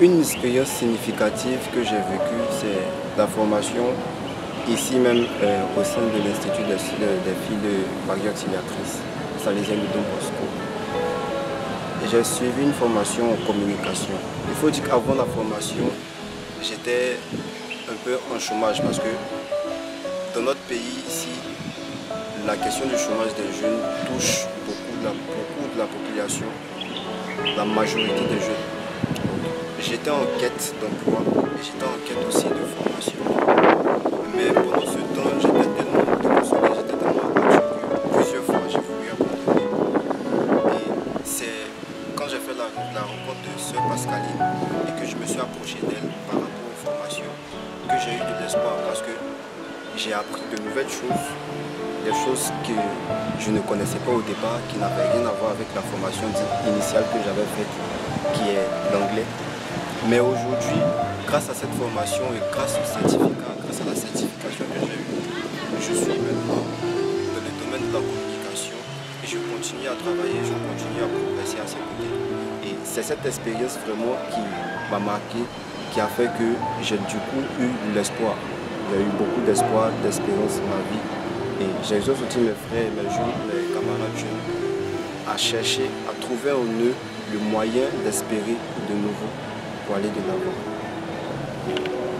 Une expérience significative que j'ai vécue, c'est la formation ici même euh, au sein de l'Institut des, filles de Marie Auxiliatrice, salésienne de Don Bosco. J'ai suivi une formation en communication. Il faut dire qu'avant la formation, j'étais un peu en chômage parce que dans notre pays ici, la question du chômage des jeunes touche beaucoup de la, beaucoup de la population, la majorité des jeunes. J'étais en quête d'emploi et j'étais en quête aussi de formation. Mais pendant ce temps, j'étais tellement déconsolé, j'étais tellement abattu que plusieurs fois j'ai voulu abandonner. Et c'est quand j'ai fait la, rencontre de Sœur Pascaline et que je me suis approché d'elle par rapport aux formations que j'ai eu de l'espoir parce que j'ai appris de nouvelles choses des choses que je ne connaissais pas au départ, qui n'avaient rien à voir avec la formation initiale que j'avais faite, qui est l'anglais. Mais aujourd'hui, grâce à cette formation et grâce au certificat, grâce à la certification que j'ai eue, je suis maintenant dans le domaine de la communication et je continue à travailler, je continue à progresser à ses côtés. Et c'est cette expérience vraiment qui m'a marqué, qui a fait que j'ai du coup eu l'espoir. J'ai eu beaucoup d'espoir, d'espérance dans ma vie et j'exhorte aussi mes frères, mes jeunes, mes camarades jeunes à chercher, à trouver en eux le moyen d'espérer de nouveau pour aller de l'avant.